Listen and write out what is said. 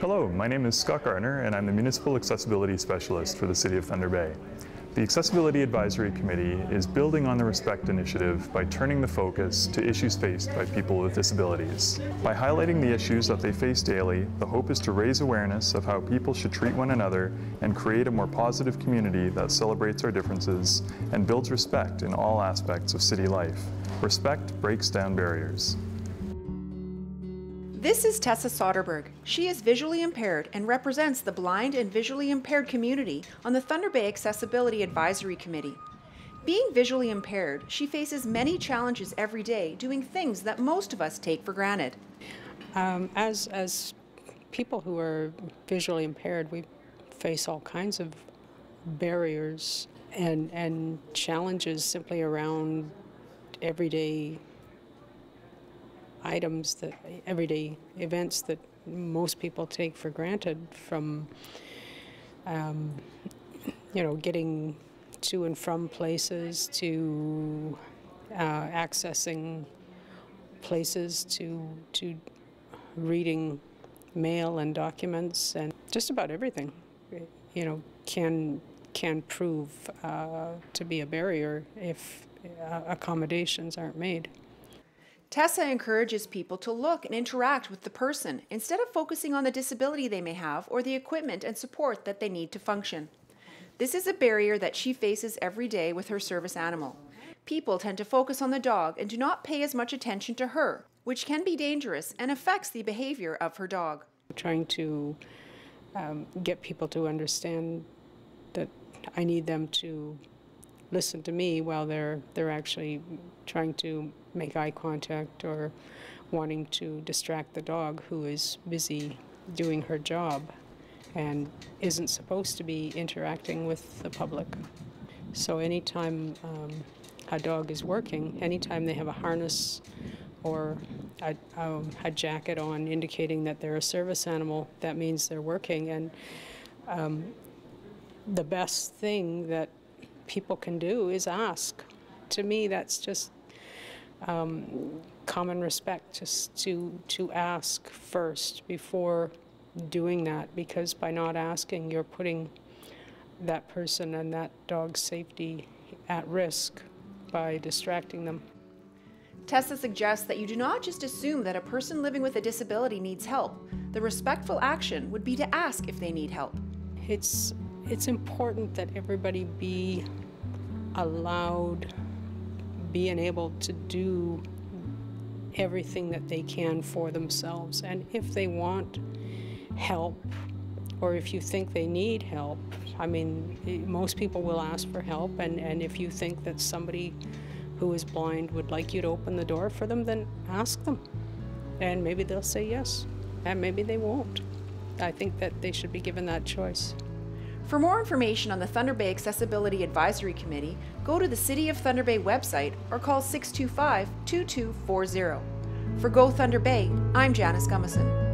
Hello, my name is Scott Gardner and I'm the Municipal Accessibility Specialist for the City of Thunder Bay. The Accessibility Advisory Committee is building on the RESPECT initiative by turning the focus to issues faced by people with disabilities. By highlighting the issues that they face daily, the hope is to raise awareness of how people should treat one another and create a more positive community that celebrates our differences and builds respect in all aspects of city life. Respect breaks down barriers. This is Tessa Soderberg. She is visually impaired and represents the blind and visually impaired community on the Thunder Bay Accessibility Advisory Committee. Being visually impaired, she faces many challenges every day doing things that most of us take for granted. Um, as, as people who are visually impaired, we face all kinds of barriers and, and challenges simply around everyday items that everyday events that most people take for granted from um, you know getting to and from places to uh, accessing places to to reading mail and documents and just about everything you know can can prove uh, to be a barrier if uh, accommodations aren't made. Tessa encourages people to look and interact with the person instead of focusing on the disability they may have or the equipment and support that they need to function. This is a barrier that she faces every day with her service animal. People tend to focus on the dog and do not pay as much attention to her, which can be dangerous and affects the behavior of her dog. Trying to um, get people to understand that I need them to listen to me while they're they're actually trying to make eye contact or wanting to distract the dog who is busy doing her job and isn't supposed to be interacting with the public. So anytime um, a dog is working, anytime they have a harness or a, um, a, jacket on indicating that they're a service animal, that means they're working. And um, the best thing that people can do is ask. To me, that's just um, common respect, just to to ask first before doing that, because by not asking, you're putting that person and that dog's safety at risk by distracting them. Tessa suggests that you do not just assume that a person living with a disability needs help. The respectful action would be to ask if they need help. It's it's important that everybody be allowed being able to do everything that they can for themselves. And if they want help, or if you think they need help, I mean, eh, most people will ask for help, and, and if you think that somebody who is blind would like you to open the door for them, then ask them. And maybe they'll say yes, and maybe they won't. I think that they should be given that choice. For more information on the Thunder Bay Accessibility Advisory Committee, go to the City of Thunder Bay website or call 625 2240. For Go Thunder Bay, I'm Janice Gummison.